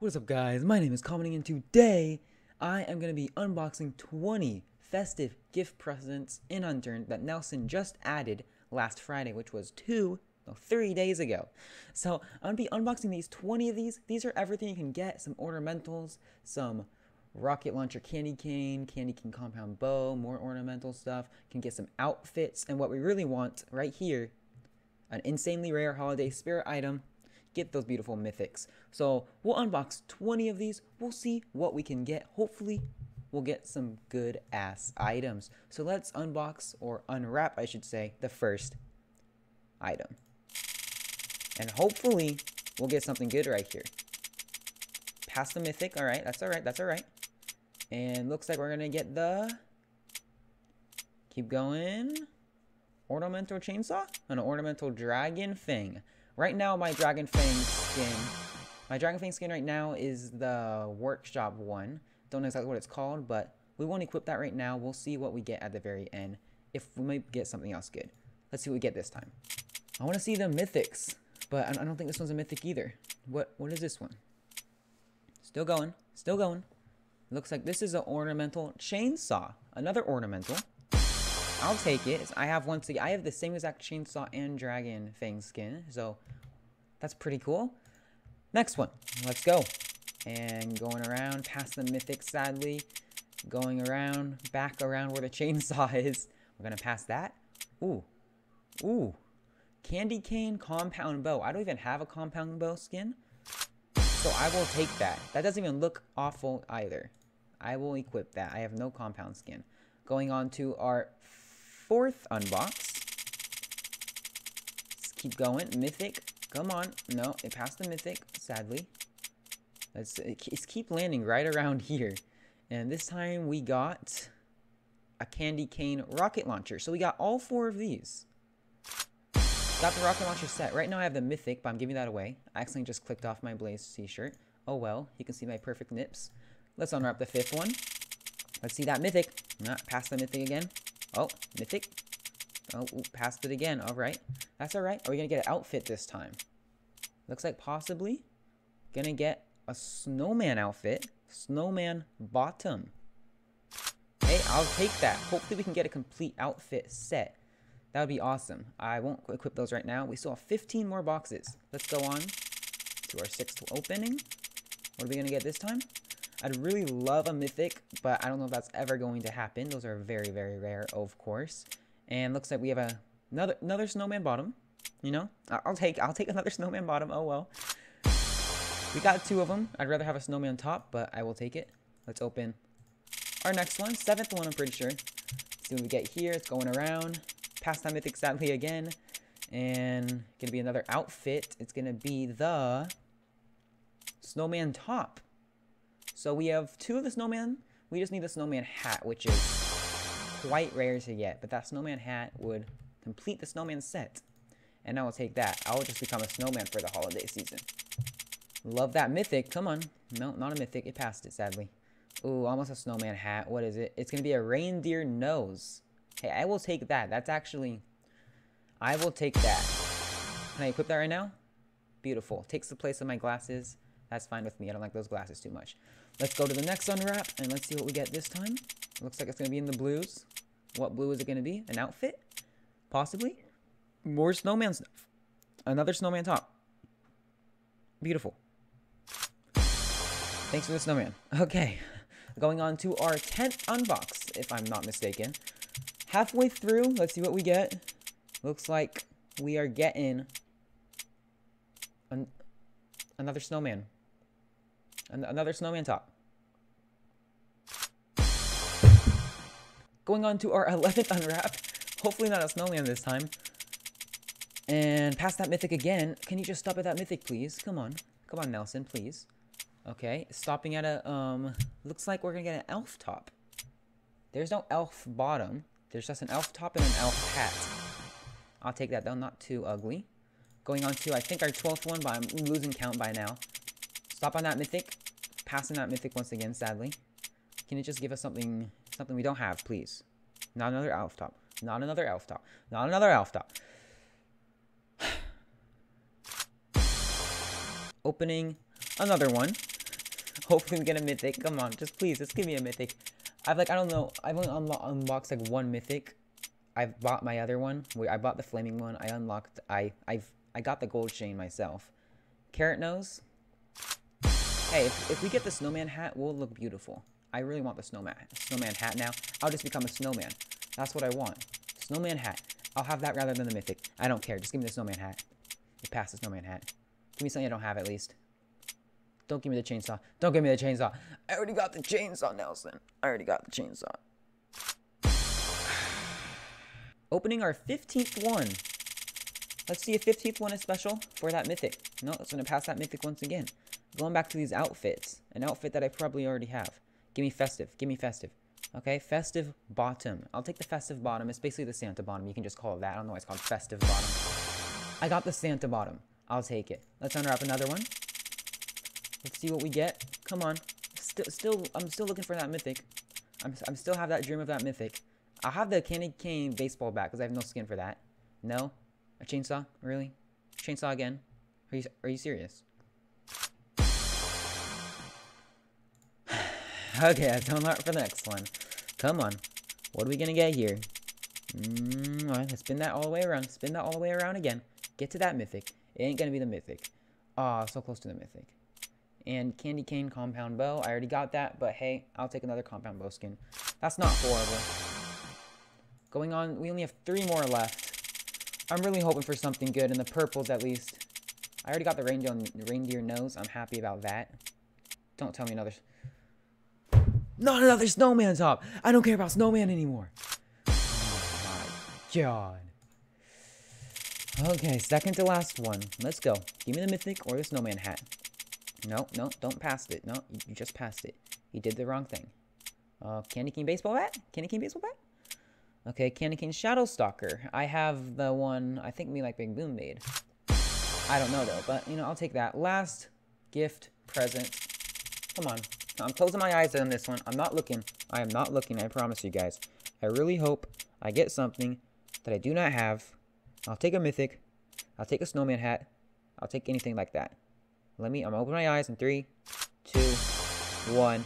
What is up guys, my name is Kameding and today I am going to be unboxing 20 festive gift presents in Unturned that Nelson just added last Friday, which was two, no, three days ago. So I'm going to be unboxing these 20 of these. These are everything you can get, some ornamentals, some rocket launcher candy cane, candy cane compound bow, more ornamental stuff. You can get some outfits, and what we really want right here, an insanely rare holiday spirit item get those beautiful mythics. So we'll unbox 20 of these. We'll see what we can get. Hopefully, we'll get some good ass items. So let's unbox or unwrap, I should say, the first item. And hopefully, we'll get something good right here. Past the mythic. All right, that's all right. That's all right. And looks like we're going to get the... Keep going. Ornamental chainsaw? An ornamental dragon fang. Right now, my Dragon Fang skin, my Dragon Fang skin right now is the workshop one. Don't know exactly what it's called, but we won't equip that right now. We'll see what we get at the very end. If we might get something else good. Let's see what we get this time. I want to see the mythics, but I don't think this one's a mythic either. What What is this one? Still going. Still going. Looks like this is an ornamental chainsaw. Another ornamental. I'll take it. I have one. I have the same exact chainsaw and dragon fang skin, so that's pretty cool. Next one. Let's go. And going around past the mythic, sadly. Going around, back around where the chainsaw is. We're gonna pass that. Ooh. Ooh. Candy cane compound bow. I don't even have a compound bow skin. So I will take that. That doesn't even look awful either. I will equip that. I have no compound skin. Going on to our fourth unbox. Let's keep going. Mythic. Come on. No, it passed the Mythic, sadly. Let's, let's keep landing right around here. And this time we got a candy cane rocket launcher. So we got all four of these. Got the rocket launcher set. Right now I have the Mythic, but I'm giving that away. I accidentally just clicked off my Blaze t-shirt. Oh well, you can see my perfect nips. Let's unwrap the fifth one. Let's see that Mythic. Not past the Mythic again. Oh, Mythic. Oh, ooh, passed it again. All right. That's all right. Are we going to get an outfit this time? Looks like possibly going to get a snowman outfit. Snowman bottom. Hey, I'll take that. Hopefully we can get a complete outfit set. That would be awesome. I won't equip those right now. We still have 15 more boxes. Let's go on to our sixth opening. What are we going to get this time? I'd really love a mythic, but I don't know if that's ever going to happen. Those are very, very rare, of course. And looks like we have a, another another snowman bottom. You know, I'll take I'll take another snowman bottom. Oh well. We got two of them. I'd rather have a snowman top, but I will take it. Let's open our next one, seventh one. I'm pretty sure. See what we get here. It's going around. Past time mythic sadly again, and gonna be another outfit. It's gonna be the snowman top. So we have two of the snowman. We just need the snowman hat, which is quite rare to get. But that snowman hat would complete the snowman set. And I will take that. I will just become a snowman for the holiday season. Love that mythic. Come on. No, not a mythic. It passed it, sadly. Ooh, almost a snowman hat. What is it? It's going to be a reindeer nose. Hey, I will take that. That's actually... I will take that. Can I equip that right now? Beautiful. Takes the place of my glasses. That's fine with me. I don't like those glasses too much. Let's go to the next unwrap, and let's see what we get this time. Looks like it's going to be in the blues. What blue is it going to be? An outfit? Possibly? More snowman stuff. Another snowman top. Beautiful. Thanks for the snowman. Okay. Going on to our 10th unbox, if I'm not mistaken. Halfway through, let's see what we get. Looks like we are getting an another snowman. An another snowman top. Going on to our 11th unwrap. Hopefully not a snowman this time. And past that mythic again. Can you just stop at that mythic, please? Come on. Come on, Nelson, please. Okay, stopping at a, um, looks like we're gonna get an elf top. There's no elf bottom. There's just an elf top and an elf hat. I'll take that though, not too ugly. Going on to, I think, our 12th one, but I'm losing count by now. Stop on that mythic. Passing that mythic once again, sadly. Can you just give us something something we don't have, please? Not another elf top. Not another elf top. Not another elf top. Opening another one. Hopefully we get a mythic. Come on, just please, just give me a mythic. I've like, I don't know, I've only unlo unboxed like one mythic. I've bought my other one. I bought the flaming one. I unlocked, I, I've, I got the gold chain myself. Carrot nose. Hey, if, if we get the snowman hat, we'll look beautiful. I really want the snowman, snowman hat now. I'll just become a snowman. That's what I want. Snowman hat. I'll have that rather than the mythic. I don't care. Just give me the snowman hat. You pass the snowman hat. Give me something I don't have at least. Don't give me the chainsaw. Don't give me the chainsaw. I already got the chainsaw, Nelson. I already got the chainsaw. Opening our 15th one. Let's see if 15th one is special for that mythic. No, it's going to pass that mythic once again. Going back to these outfits. An outfit that I probably already have. Give me festive. Give me festive. Okay, festive bottom. I'll take the festive bottom. It's basically the Santa bottom. You can just call it that. I don't know why it's called festive bottom. I got the Santa bottom. I'll take it. Let's unwrap another one. Let's see what we get. Come on. Still, still, I'm still looking for that mythic. I'm, I'm still have that dream of that mythic. I'll have the candy cane baseball bat because I have no skin for that. No? A chainsaw? Really? Chainsaw again? Are you, are you serious? okay, let's unlock for the next one. Come on. What are we gonna get here? Mm, all right, let's spin that all the way around. Spin that all the way around again. Get to that mythic. It ain't gonna be the mythic. Ah, oh, so close to the mythic. And candy cane compound bow. I already got that, but hey, I'll take another compound bow skin. That's not horrible. Going on, we only have three more left. I'm really hoping for something good in the purples at least. I already got the reindeer, reindeer nose. I'm happy about that. Don't tell me another not another snowman top. I don't care about snowman anymore. Oh my god. Okay, second to last one. Let's go. Give me the mythic or the snowman hat. No, no, don't pass it. No, you just passed it. You did the wrong thing. Uh, Candy Cane Baseball Bat? Candy Cane Baseball Bat? Okay, Candy Cane Shadow Stalker. I have the one I think me like Big Boom made. I don't know though, but you know, I'll take that. Last gift present. Come on. I'm closing my eyes on this one. I'm not looking. I am not looking. I promise you guys. I really hope I get something that I do not have. I'll take a mythic. I'll take a snowman hat. I'll take anything like that. Let me, I'm gonna open my eyes in three, two, one.